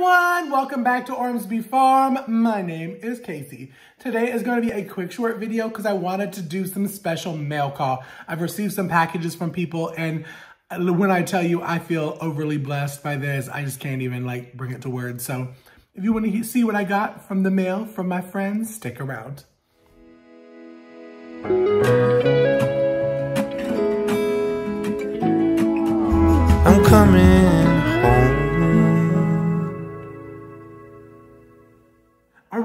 everyone, welcome back to Ormsby Farm. My name is Cayce. Today is going to be a quick short video because I wanted to do some special mail call. I've received some packages from people and when I tell you I feel overly blessed by this, I just can't even like bring it to words. So if you want to see what I got from the mail from my friends, stick around. I'm coming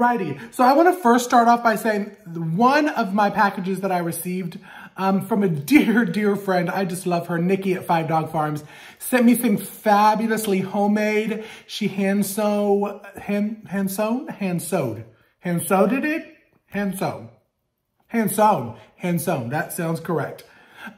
Alrighty, so I want to first start off by saying one of my packages that I received um, from a dear, dear friend, I just love her, Nikki at Five Dog Farms, sent me something fabulously homemade. She hand sew, hand, hand sewn, hand sewed, hand sewed it, hand sewn, hand sewn, hand sewn. That sounds correct.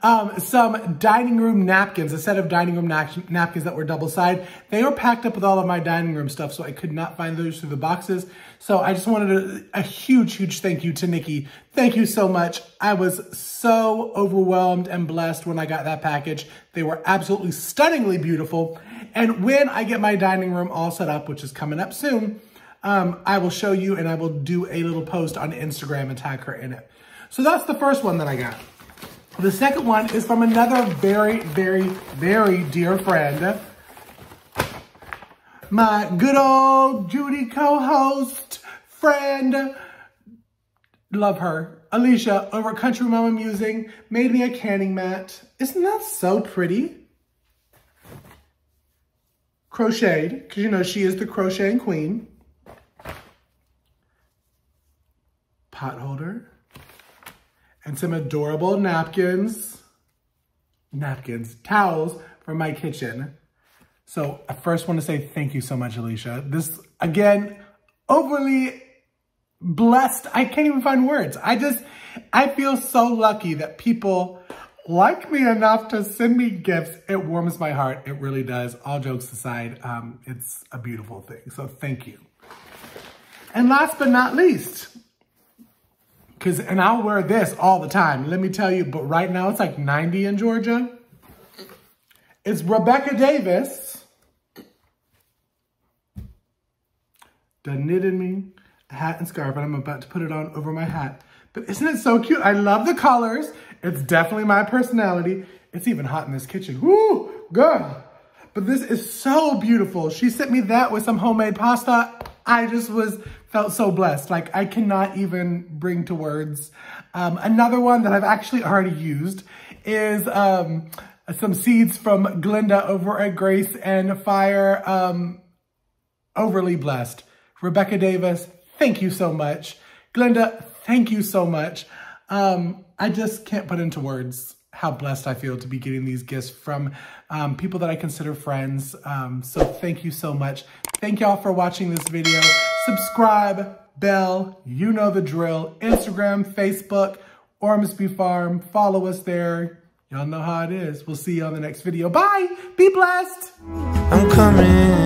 Um, some dining room napkins, a set of dining room napkins that were double-sided. They were packed up with all of my dining room stuff, so I could not find those through the boxes. So I just wanted a, a huge, huge thank you to Nikki. Thank you so much. I was so overwhelmed and blessed when I got that package. They were absolutely stunningly beautiful. And when I get my dining room all set up, which is coming up soon, um, I will show you and I will do a little post on Instagram and tag her in it. So that's the first one that I got. The second one is from another very, very, very dear friend. My good old Judy co-host, friend, love her. Alicia over at Country Mama Musing made me a canning mat. Isn't that so pretty? Crocheted, because you know she is the crocheting queen. Pot holder and some adorable napkins, napkins, towels from my kitchen. So I first want to say thank you so much, Alicia. This, again, overly blessed. I can't even find words. I just, I feel so lucky that people like me enough to send me gifts. It warms my heart. It really does. All jokes aside, um, it's a beautiful thing. So thank you. And last but not least, Cause, and I'll wear this all the time. Let me tell you, but right now it's like 90 in Georgia. It's Rebekah Davis. Done knitted me a hat and scarf, and I'm about to put it on over my hat. But isn't it so cute? I love the colors. It's definitely my personality. It's even hot in this kitchen. Woo, girl. But this is so beautiful. She sent me that with some homemade pasta. I just was felt so blessed. Like I cannot even bring to words. Um, another one that I've actually already used is um, some seeds from Glinda over at Grace and Fire. Um, overly blessed. Rebekah Davis, thank you so much. Glinda, thank you so much. Um, I just can't put into words how blessed I feel to be getting these gifts from um, people that I consider friends. Um, so thank you so much. Thank y'all for watching this video. Subscribe, bell, you know the drill. Instagram, Facebook, Ormsby Farm. Follow us there. Y'all know how it is. We'll see you on the next video. Bye. Be blessed. I'm coming.